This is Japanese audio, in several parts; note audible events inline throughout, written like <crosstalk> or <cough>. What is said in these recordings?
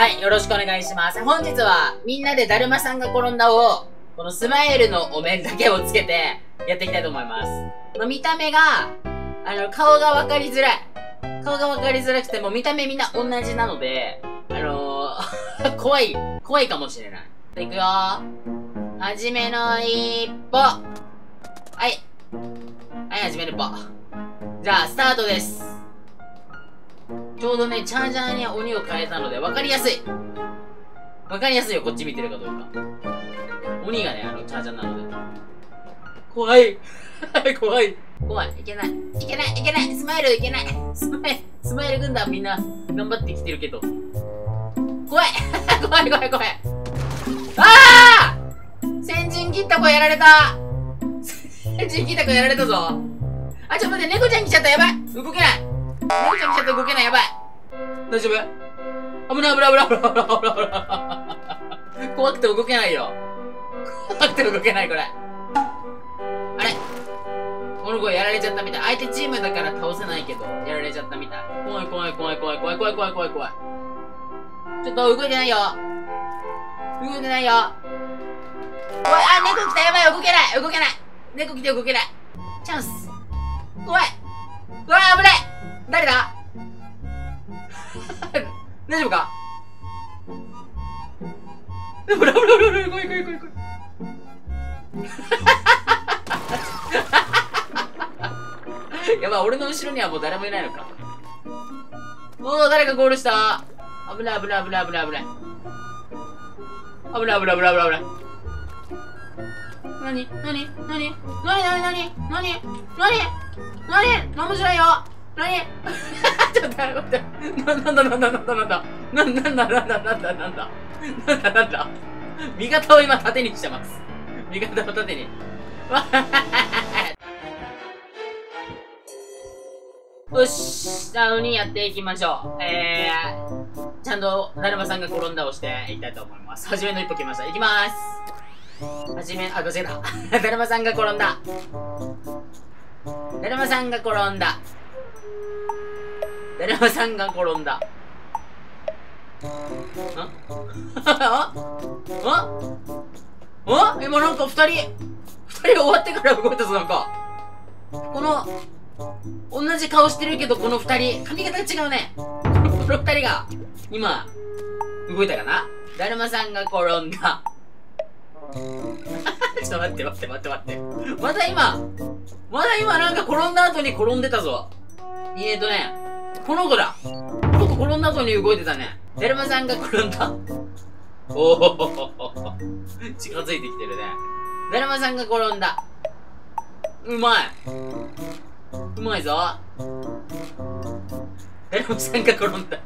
はい、よろしくお願いします。本日は、みんなでだるまさんが転んだを、このスマイルのお面だけをつけて、やっていきたいと思います。まあ、見た目が、あの、顔がわかりづらい。顔がわかりづらくても、見た目みんな同じなので、あのー、<laughs> 怖い、怖いかもしれない。いくよはじめの一歩。はい。はい、はじめの一歩。じゃあ、スタートです。ちょうどね、チャージャーに鬼を変えたので、わかりやすい。わかりやすいよ、こっち見てるかどうか。鬼がね、あの、チャージャーなので。怖い。<laughs> 怖い。怖い。いけない。いけない。いけない。スマイルいけない。スマイル、スマイル軍団みんな頑張ってきてるけど。怖い。<laughs> 怖い怖い怖い。ああ先陣切った子やられた <laughs> 先陣切った子やられたぞ。あ、ちょっと待って、猫ちゃん来ちゃった。やばい。動けない。猫ちゃん来ちゃった。動けない。やばい。大丈夫？危ない危ない危ない危ない危ない危ない。怖くて動けないよ。怖くて動けない、これ。あれ？この子やられちゃったみたい。相手チームだから倒せないけど、やられちゃったみたい。怖い怖い怖い怖い怖い怖い怖い怖い怖い。ちょっと動いてないよ。動いてないよ。おい、あ、猫来たやばい動けない動けない猫来て動けないチャンス怖いうわ危ない誰だ大丈夫かブラブラブラブラ怖い怖い怖い怖いやばい、俺の後ろにはもう誰もいないのか。おー、誰かゴールした危ない危ない危ない危ない危ない。危ない危ない危ない危ない危ない。なになになになになになになになになになんもしないよ何 <laughs> ちょっと待って。なんだなんだなんだなんだ。なんだなんだなんだなんだなんだ。なんだなんだ。味方を今縦にしてます。味方を縦に。わ <laughs> よし、ダウにやっていきましょう。えー、ちゃんと、だるまさんが転んだをしていきたいと思います。はじめの一歩来ました。いきまーす。はじめ、あ、間違えた。<laughs> だるまさんが転んだ。だるまさんが転んだ。だるまさんが転んだ。んあ？あ？あ今なんか二人、二人終わってから動いたぞ、なんか。この、同じ顔してるけど、この二人、髪型違うね。この二人が、今、動いたかな？だるまさんが転んだ。<laughs> ちょっと待って待って待って待って。また今、まだ今なんか転んだ後に転んでたぞ。えーとね、この子だ。この子転んだ後に動いてたね。だるまさんが転んだ。おお近づいてきてるね。だるまさんが転んだ。うまい。うまいぞ。だるまさんが転んだ。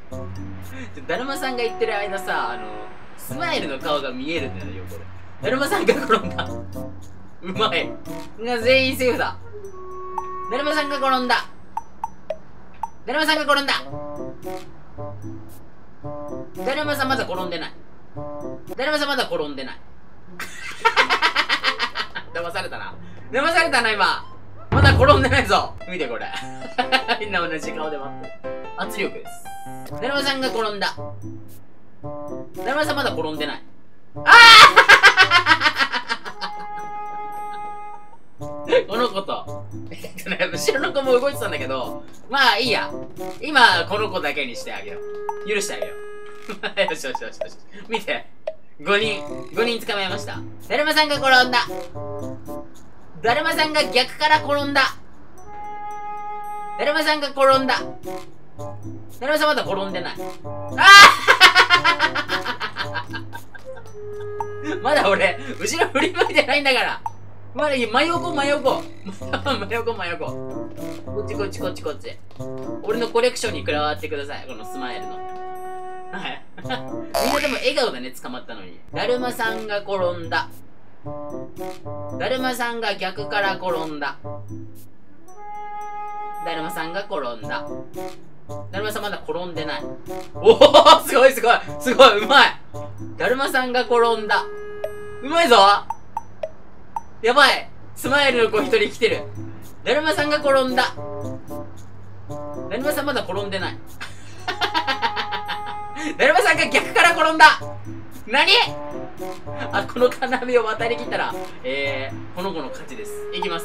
だるまさんが言ってる間さ、あの、スマイルの顔が見えるんだよ、これ。だるまさんが転んだ。うまい。が全員セーフだ。だるまさんが転んだ。だるまさんが転んだ。だるまさんまだ転んでない。だるまさんまだ転んでない。<laughs> 騙されたな。騙されたな、今。まだ転んでないぞ。見てこれ。<laughs> みんな同じ顔で待ってる。圧力です。だるまさんが転んだ。だるまさんまだ転んでない。ああ後ろの子も動いてたんだけど、まあいいや。今、この子だけにしてあげよう。許してあげよう。<laughs> よしよしよしよし。見て。5人、5人捕まえました。だるまさんが転んだ。だるまさんが逆から転んだ。だるまさんが転んだ。だるまさんまだ転んでない。ああ <laughs> まだ俺、後ろ振り向いてないんだから。まだいい、真横真横。<laughs> 真横真横。こっちこっちこっちこっち。俺のコレクションに加わってください。このスマイルの。はい。<laughs> みんなでも笑顔だね、捕まったのに。だるまさんが転んだ。だるまさんが逆から転んだ。だるまさんが転んだ。だるまさんまだ転んでない。おおすごいすごいすごいうまいだるまさんが転んだ。うまいぞやばいスマイルの子一人来てる。だるまさんが転んだ。だるまさんまだ転んでない。<laughs> だるまさんが逆から転んだ何？あ、この金網を渡りきったら、えー、この子の勝ちです。いきます。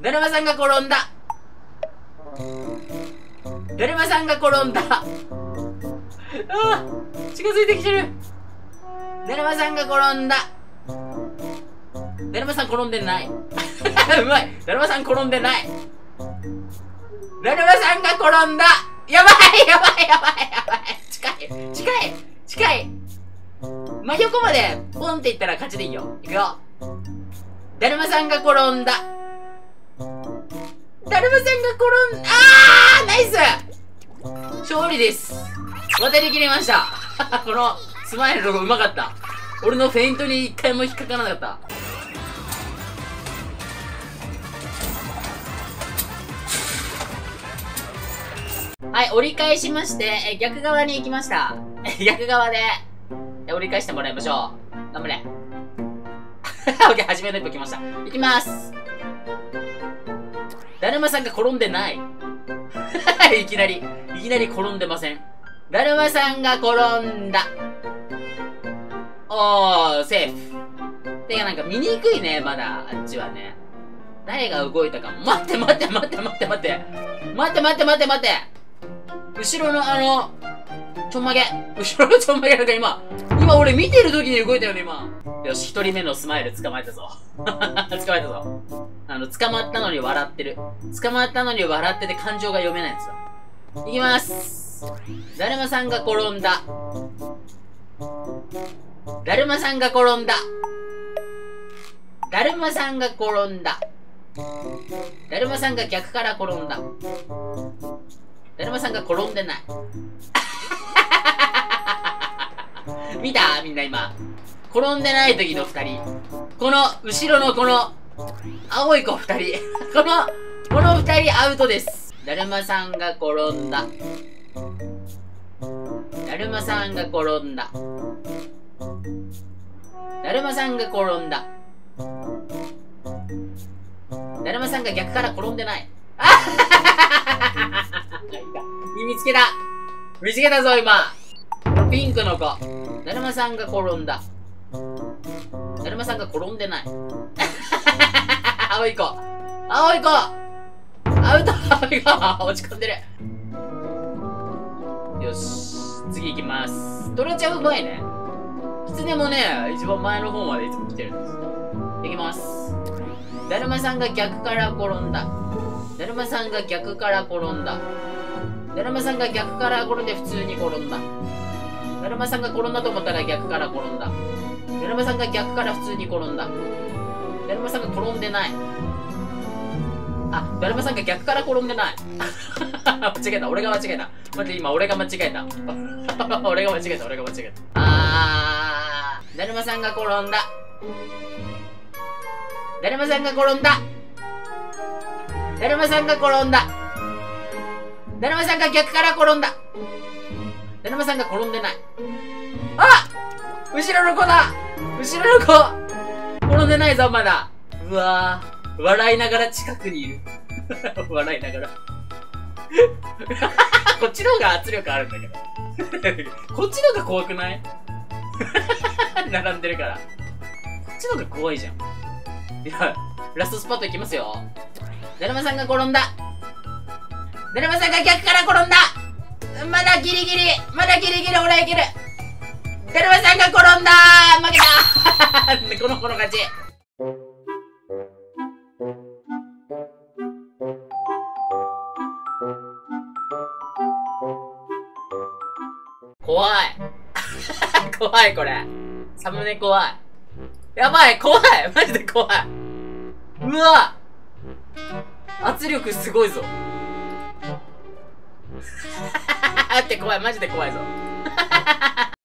だるまさんが転んだだるまさんが転んだあ近づいてきてるだるまさんが転んだだるまさん転んでないうまいだるまさん転んでないだるまさんが転んだやばいやばいやばいやばい近い近い近い真横までポンっていったら勝ちでいいよ。いくよ。だるまさんが転んだ。だるまさんが転んだ。あーナイス勝利です。渡り切りました。<laughs> このスマイルのうまかった。俺のフェイントに一回も引っかからなかった。はい、折り返しまして、え逆側に行きました。<laughs> 逆側で、折り返してもらいましょう。頑張れ。オッケー、初めの一歩来ました。いきますだるまさんが転んでない。<laughs> いきなり、いきなり転んでません。だるまさんが転んだ。おー、セーフ。てかなんか見にくいね、まだ、あっちはね。誰が動いたか。待って待って待って待って待って。待って待って待って待って。後ろのあの、ちょんまげ。後ろのちょんまげなんか今、今俺見てる時に動いたよね、今。よし、一人目のスマイル捕まえたぞ。<laughs> 捕まえたぞ。あの、捕まったのに笑ってる。捕まったのに笑ってて感情が読めないやつだ。いきます。だるまさんが転んだ。だるまさんが転んだ。だるまさんが転んだ。だるまさんが逆から転んだ。だるまさんが転んでない。<laughs> 見た？みんな今。転んでない時の二人。この、後ろのこの、青い子二人。この、この二人アウトです。だるまさんが転んだ。だるまさんが転んだ。だるまさんが転んだ。だるまさんが逆から転んでない。あ <laughs> 見つけた見つけたぞ、今ピンクの子。だるまさんが転んだ。だるまさんが転んでない。<laughs> 青い子。青い子アウト青い子落ち込んでる。よし。次行きます。トラちゃんうまいね。キツネもね、一番前の方までいつも来てるんです。いきます。だるまさんが逆から転んだ。だるまさんが逆から転んだ。だるまさんが逆から転んで普通に転んだ。だるまさんが転んだと思ったら逆から転んだ。だるまさんが逆から普通に転んだ。だるまさんが転んでない。あ、だるまさんが逆から転んでない。<laughs> 間違えた。俺が間違えた。待って、今俺が間違えた。<laughs> 俺が間違えた。俺が間違えた。あー。だるまさんが転んだ。だるまさんが転んだ。だるまさんが転んだ。だるまさんが逆から転んだ。だるまさんが転んでない。あ後ろの子だ後ろの子転んでないぞ、まだ。うわぁ。笑いながら近くにいる。<laughs> 笑いながら。<laughs> こっちの方が圧力あるんだけど。<laughs> こっちの方が怖くない？並んでるから。こっちの方が怖いじゃん。ラストスパットいきますよ。だるまさんが転んだ。だるまさんが逆から転んだ。まだギリギリ。まだギリギリ俺いける。だるまさんが転んだ負けた <laughs> この子の勝ち。怖い。<laughs> 怖いこれ。サムネ怖い。やばい怖いマジで怖いうわ圧力すごいぞ。<laughs> って怖い、マジで怖いぞ。